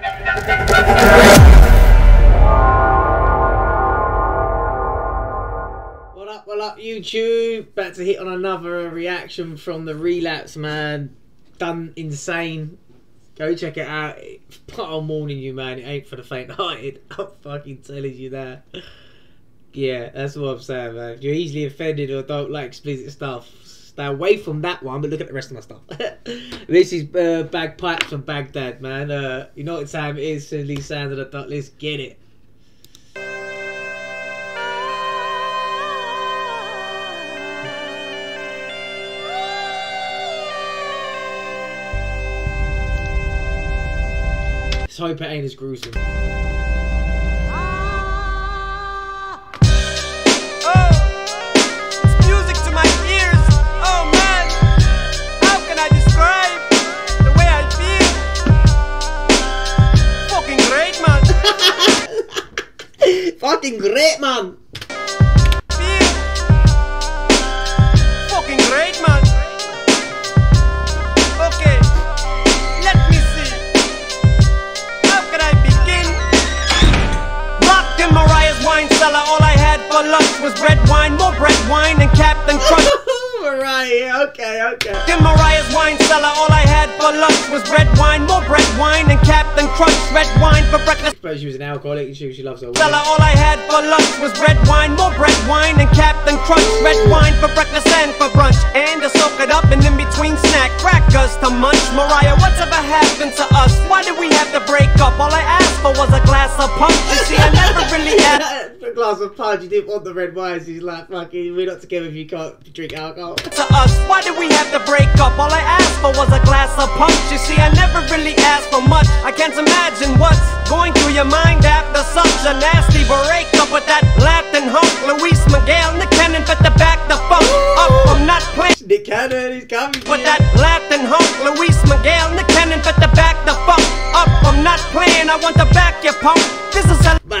What up, what up, YouTube? About to hit on another reaction from the relapse, man. Done insane. Go check it out. But I'm warning you, man. It ain't for the faint-hearted. I'm fucking telling you that. Yeah, that's what I'm saying, man. If you're easily offended or don't like explicit stuff, stay away from that one. But look at the rest of my stuff. this is uh, bagpipes from Baghdad, man. Uh, you know what time it is? Cindy Sound of the Dot. Let's get it. Let's hope it ain't as gruesome. Fucking great, man. Okay, okay. In Mariah's wine cellar, all I had for lunch was red wine, more bread wine, and Captain Crunch. Red wine for breakfast. I suppose she was an alcoholic and she, she loves her wine. Cellar, all I had for lunch was red wine, more bread wine, and Captain Crunch. Red wine for breakfast glass of punch, you didn't want the red wines. He's like, fucking, we're not together if you can't drink alcohol. to us. Why did we have to break up? All I asked for was a glass of punch. You see, I never really asked for much. I can't imagine what's going through your mind after such a nasty breakup with that Latin hunk. Luis Miguel, Nick Cannon, fit the back the fuck up. I'm not playing. Nick Cannon, he's coming With that Latin hunk, Luis Miguel, Nick Cannon, fit the back the fuck up. I'm not playing, I want to back your punk. This is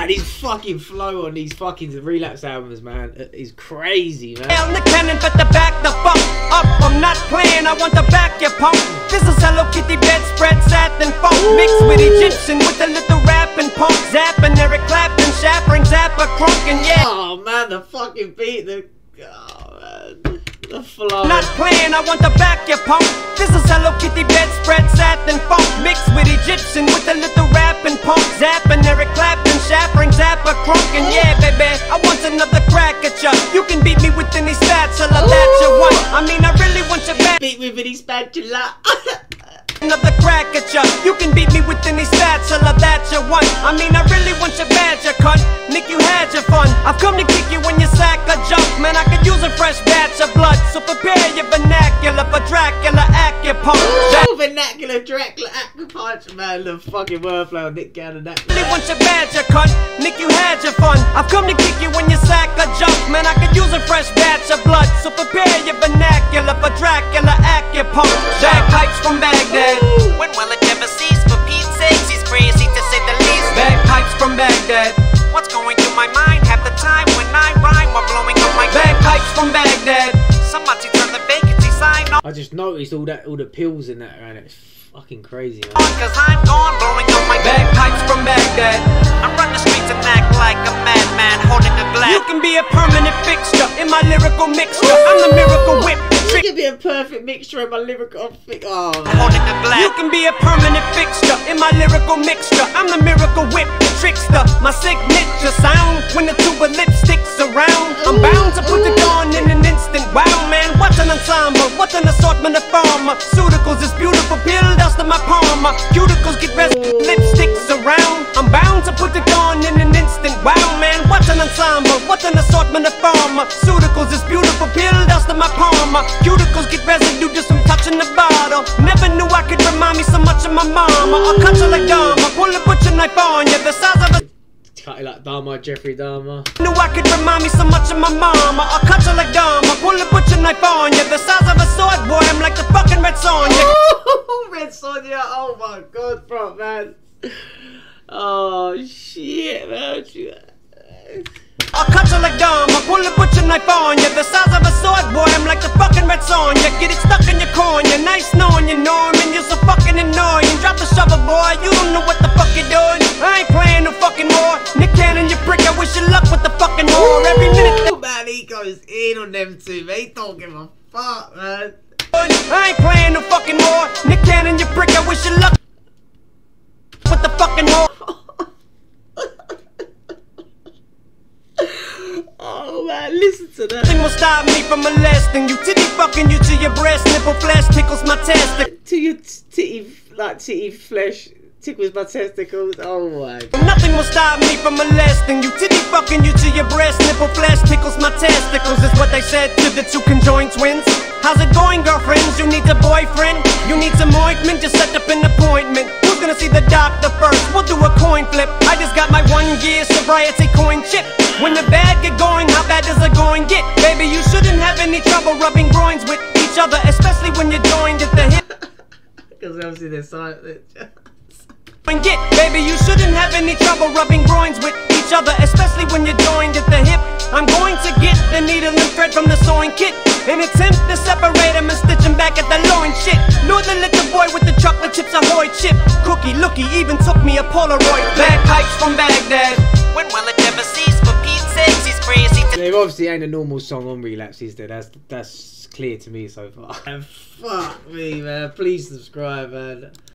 Man, his fucking flow on these fucking relapse albums, man, uh, is crazy, man. Hell, Nick Cannon, fit the back the fuck up. I'm not playing, I want to back your punk. This is Hello Kitty bedspread, satin funk mixed with Egyptian with a little rap and punk zapping, Eric Clapton, shattering, Zappa, crunk, and yeah. Oh man, the fucking beat, the oh man, the flow. Not playing, I want to back your punk. This is Hello Kitty bedspread, satin funk mixed with Egyptian with a little rap and punk zapping, Eric Clapton, shattering, Zappa, crunk, and yeah, baby, I want another crack at ya. You can beat me with any spatula that you want. I mean, I really want your back. beat with any spatula. Another crack at ya. You can beat me with any spatula that you want. I mean, I really want your badge, you cunt. Nick, you had your fun. I've come to kick you when you sack a jump. Man, I could use a fresh batch of blood. So prepare your vernacular Dracula, acupuncture. That Oh, vernacular Dracula punch, man. The fucking wordplay on Nick Cannon. That really want your badge, you cunt. Nick, you had your fun. I've come to kick you when you sack a jump. Man, I could use a fresh batch of blood. So prepare your vernacular for Dracula, acupuncture. Bagpipes from Baghdad. When will it ever cease? For Pete's sakes, he's crazy to say the least. Bagpipes from Baghdad. What's going through my mind half the time when I rhyme while blowing up my Bagpipes from Baghdad. I just noticed all that, all the pills in that around it. It's fucking crazy, man. cause I'm gone blowing up my Bagpipes from Baghdad. I run the streets and act like a madman holding a glass. You can be a permanent fixture in my lyrical mixture. I'm the miracle whip. It Trick. could be a perfect mixture of my lyrical. Fi- oh, holding a glass. You can be a permanent fixture in my lyrical mixture. I'm the miracle whip, the trickster. My signature sound when the tuba lipsticks lipsticks around. I'm bound to put it on in an instant. Wow, man, what's an ensemble? What's an assortment of pharmaceuticals? This beautiful pill dust in my palm. My cuticles get residue just from touching the bottle. Never knew I could remind me so much of my mama. I'll cut you like Dahmer, pull a butcher knife on you, the size of a Cut it like Dahmer, Jeffrey Dahmer. Knew I could remind me so much of my mama. I'll cut you like Dahmer, pull a butcher knife on you, the size of a sword, boy. I'm like the fucking red Sonja. Red Sonja, oh my god, bro, man. Oh shit, man. I'll cut you like Dahmer, pull a butcher knife on you, the size of a sword, boy. I'm like the fucking red Sonja. Get it stuck in your corn, you're nice knowing you, Norman. You're so fucking annoying. Drop the shovel, boy. You don't know what the fuck you're doing. I ain't playing no fucking war. Nick Cannon, you prick, I wish you luck with the fucking whore. Every minute Oh, man, he goes in on them two. He don't give a fuck, man. I ain't playing no fucking war. Nick Cannon, you prick, I wish you luck with the fucking whore. Oh, man, listen to that. Nothing will stop me from molesting you. Titty fucking you to your breast. Nipple flesh tickles my testicles. To your titty, like titty flesh tickles my testicles. Oh, my Nothing will stop me from molesting you. Titty fucking you to your breast. Nipple flesh tickles my testicles. Is what they said to the two conjoined twins. How's it going, girlfriends? You need a boyfriend? You need some ointment? Just set up an appointment. Who's gonna see the doctor first? We'll do a coin flip. I just got my one year sobriety coin chip. When the bad get going, how bad does it going get? Baby, you shouldn't have any trouble rubbing groins with each other, especially when you're joined at the hip. Because obviously they're silent. and get. Baby, you shouldn't have any trouble rubbing groins with each other, especially when you're joined at the hip. I'm going to get the needle and thread from the sewing kit. An attempt to separate them and stitch them back at the loin shit. Nor the little boy with the chocolate chips ahoy chip. Cookie looky even took me a Polaroid. Bagpipes from Baghdad. When will it ever cease? For Pete's sakes, he's crazy. There obviously ain't a normal song on Relapse, is there? That's that's clear to me so far. And fuck me, man. Please subscribe, man.